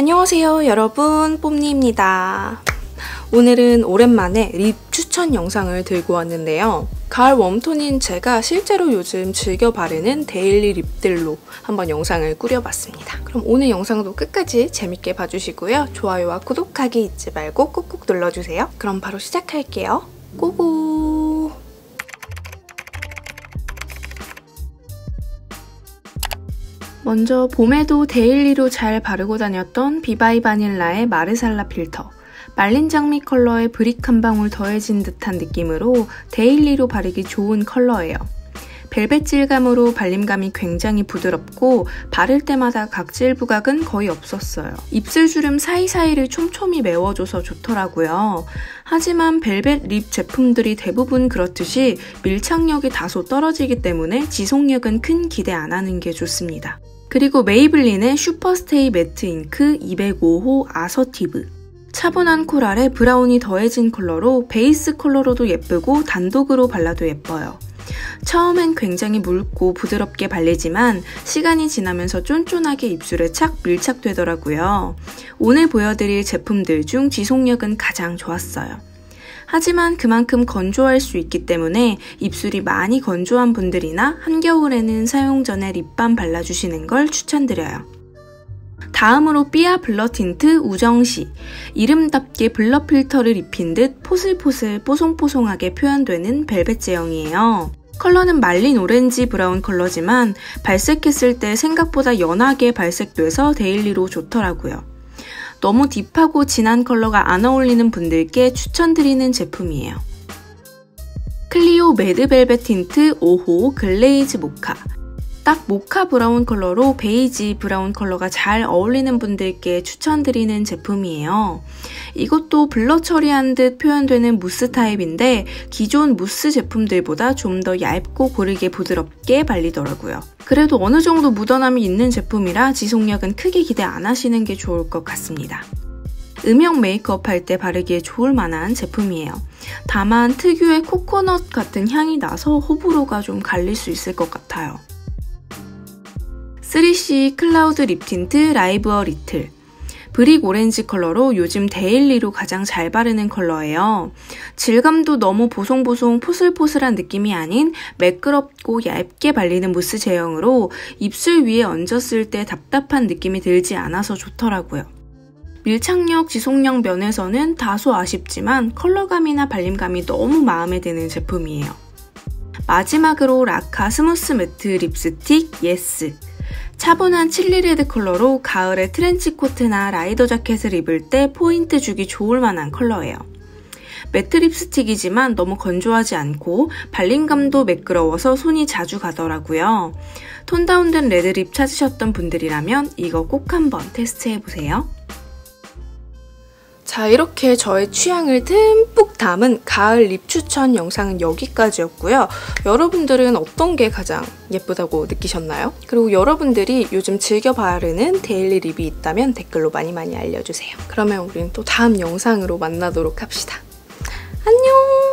안녕하세요 여러분. 뽐니입니다. 오늘은 오랜만에 lip 추천 영상을 들고 왔는데요. 가을 warm tone인 제가 실제로 요즘 즐겨 바르는 daily lip들로 한번 영상을 꾸려봤습니다. 그럼 오늘 영상도 끝까지 재밌게 봐주시고요. 좋아요와 구독하기 잊지 말고 꾹꾹 눌러주세요. 그럼 바로 시작할게요. go go 먼저 봄에도 daily로 잘 바르고 다녔던 비바이바닐라의 마르살라 필터 말린 장미 컬러에 brick 한 방울 더해진 듯한 느낌으로 daily로 바르기 좋은 컬러예요. 벨벳 질감으로 발림감이 굉장히 부드럽고 바를 때마다 각질 부각은 거의 없었어요. 입술 주름 사이사이를 촘촘히 메워줘서 좋더라고요. 하지만 벨벳 lip 제품들이 대부분 그렇듯이 밀착력이 다소 떨어지기 때문에 지속력은 큰 기대 안 하는 게 좋습니다. 그리고 메이블린의 슈퍼스테이 매트 잉크 205호 아서티브 차분한 coral에 brown이 더해진 컬러로 베이스 컬러로도 예쁘고 단독으로 발라도 예뻐요. 처음엔 굉장히 묽고 부드럽게 발리지만 시간이 지나면서 쫀쫀하게 입술에 착 밀착되더라고요. 오늘 보여드릴 제품들 중 지속력은 가장 좋았어요. 하지만 그만큼 건조할 수 있기 때문에 입술이 많이 건조한 분들이나 한겨울에는 사용 전에 lip balm 발라주시는 걸 추천드려요. 다음으로 삐아 블러 틴트 우정시 이름답게 blur 필터를 입힌 듯 포슬포슬 뽀송뽀송하게 표현되는 벨벳 제형이에요. 컬러는 말린 오렌지 brown 컬러지만 발색했을 때 생각보다 연하게 발색돼서 daily로 좋더라고요. 너무 deep하고 진한 컬러가 안 어울리는 분들께 추천드리는 제품이에요. 클리오 매드 벨벳 틴트 5호 글레이즈 모카 딱 모카 brown 컬러로 베이지 brown 컬러가 잘 어울리는 분들께 추천드리는 제품이에요. 이것도 blur 처리한 듯 표현되는 무스 타입인데 기존 무스 제품들보다 좀 더 얇고 고르게 부드럽게 발리더라고요. 그래도 어느 정도 묻어남이 있는 제품이라 지속력은 크게 기대 안 하시는 게 좋을 것 같습니다. 음영 메이크업 할 때 바르기에 좋을 만한 제품이에요. 다만 특유의 코코넛 같은 향이 나서 호불호가 좀 갈릴 수 있을 것 같아요. 3CE 클라우드 립 틴트 라이브 어 리틀 brick 오렌지 컬러로 요즘 daily로 가장 잘 바르는 컬러예요. 질감도 너무 보송보송 포슬포슬한 느낌이 아닌 매끄럽고 얇게 발리는 무스 제형으로 입술 위에 얹었을 때 답답한 느낌이 들지 않아서 좋더라고요. 밀착력, 지속력 면에서는 다소 아쉽지만 컬러감이나 발림감이 너무 마음에 드는 제품이에요. 마지막으로 라카 스무스 매트 립스틱 예스 차분한 chili red 컬러로 가을에 트렌치 코트나 라이더 자켓을 입을 때 포인트 주기 좋을 만한 컬러예요. matte 립스틱이지만 너무 건조하지 않고 발림감도 매끄러워서 손이 자주 가더라고요. tone down된 red lip 찾으셨던 분들이라면 이거 꼭 한번 테스트해보세요. 자 이렇게 저의 취향을 듬뿍 담은 가을 lip 추천 영상은 여기까지였고요. 여러분들은 어떤 게 가장 예쁘다고 느끼셨나요? 그리고 여러분들이 요즘 즐겨 바르는 daily lip이 있다면 댓글로 많이 많이 알려주세요. 그러면 우리는 또 다음 영상으로 만나도록 합시다. 안녕!